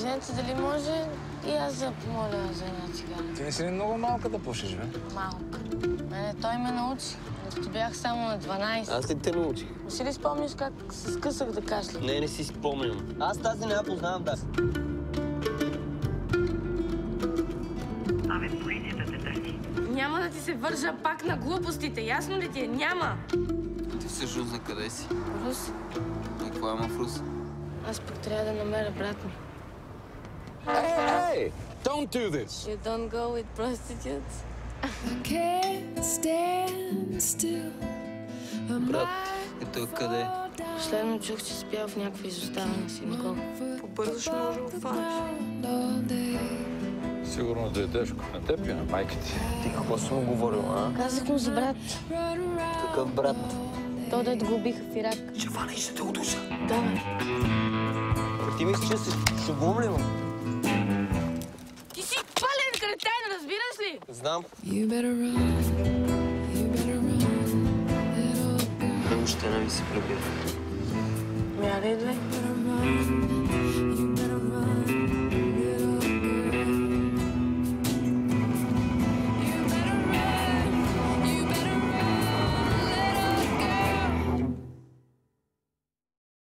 Женце, дали може и аз да помоля за една цигара? Ти не си ли много малка да пушиш, бе? Малка. Мене той ме научи. Като бях само на 12. Аз ли те научих? Не си ли спомняш как се скъсах да кашля? Не, не си спомням. Аз тази не я познавам, да. Няма да ти се вържа пак на глупостите, ясно ли ти е? Няма! Ти всъщност на къде си? Рус, И какво има в Рус? аз пък трябва да намеря брат ми. Hey! Don't do this! You don't go with prostitutes? Can't stand still. Брат, и той къде? Последно чух, че спял в някаква изоставена синагога. Побързаш, може да го фанеш. Сигурно да е тежко. На теб и на майка ти. Ти какво си му говорил, а? Казах му за брат. Какъв брат? То да го убиха в Ирак. Ще фана и ще те удуша. Да. Ти мислиш, че си шугум ли, бе? Кретен, разбираш ли? Знам. You better run. You better run. Little girl, Много ще не ви се прибира. Мяра идвай.